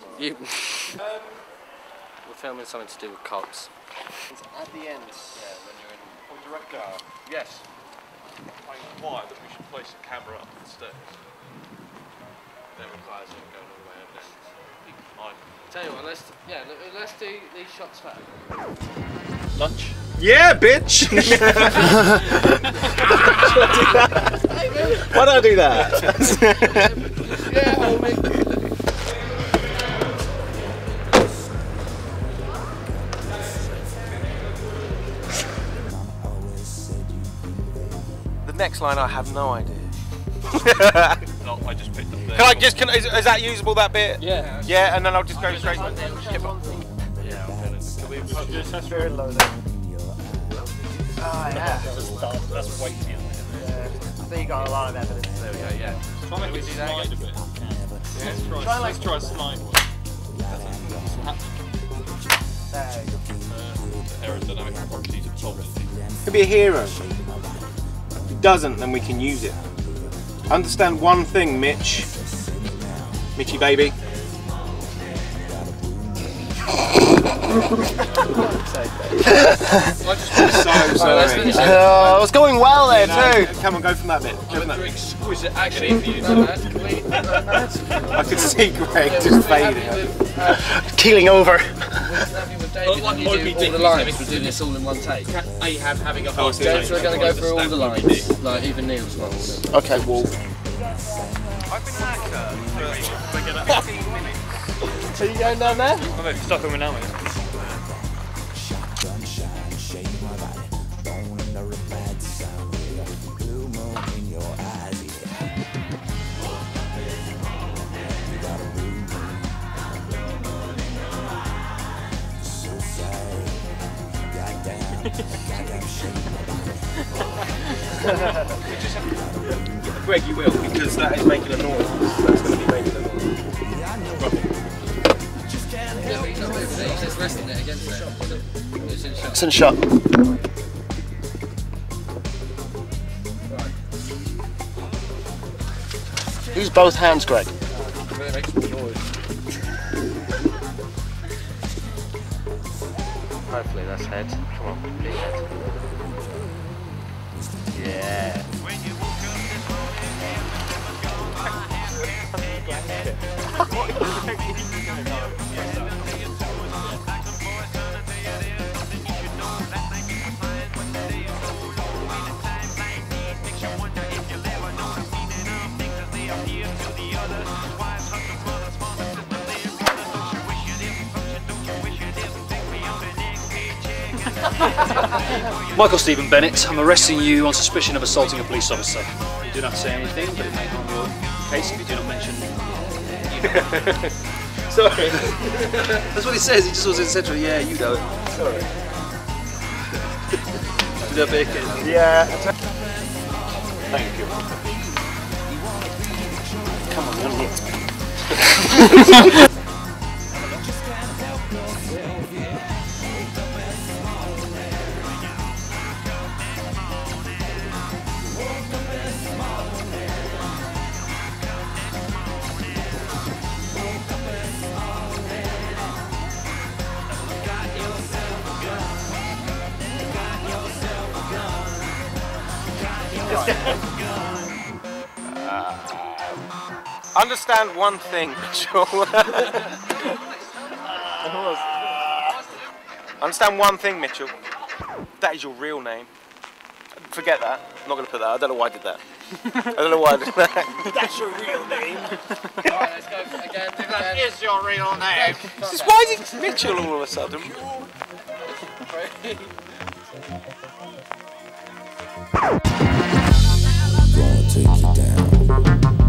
tomorrow. You. We're filming something to do with cops. It's at the end. Yeah, when you're in. Oh, well, director, Yes. I inquired that we should place a camera up the stairs. That requires it going all the way up there. I Tell you what, let's yeah, let- let's do these shots first. lunch. Yeah, bitch! Why don't I do that? Yeah, homie. Next line, I have no idea. No, I just picked up there. Can I just, can, is, is that usable, that bit? Yeah. Yeah, and then I'll just go straight. Yeah, Yeah, I'll get it. Can we put this? That's Very low there. Oh, yeah. That's, that's weighty. isn't it? I think you got a lot of evidence. There we go. Yeah. Try and make it slide a bit. Yeah, let's try, Try like- let's try a slide one. There you go. Uh, aerodynamic properties of solid. Could be a hero. If he doesn't, then we can use it. Understand one thing, Mitch. Mitchy baby. so let's sorry. finish it. Oh, it was going well there too. Come on, go from that bit. Go from that bit. Exquisite Actually, for you, no, man. Can we? No, man. I could see Greg just We're fading. uh, Keeling over. We're happy with David. Like you we do all the we lines? said We're doing this all in one take. Ahab having a heart so. James, we're going to go through all the lines, like even Neil's ones. Okay. Wolf. I've been Wall. Uh, Are you going down there? I'm stuck on my now, Greg, you will, because that is making a noise. That's going to be making a noise. Yeah, he's not moving it. He's just resting it against it. It's in shot. It's in shot. Use both hands, Greg. Hopefully that's head. Come on, big head. Yeah. Michael Stephen Bennett, I'm arresting you on suspicion of assaulting a police officer. You do not say anything, but it may harm your case if you do not mention. Sorry. That's what he says. He just was etc. Yeah, you know. Sorry. The bacon. Yeah. Thank you. Come on, you're it. Uh, understand one thing, Mitchell. Uh, understand one thing, Mitchell. That is your real name. Forget that. I'm not going to put that. I don't know why I did that. I don't know why I did that. That's your real name. Alright, let's go again. again. is your real name. Just why is it Mitchell all of a sudden? Gonna take you down.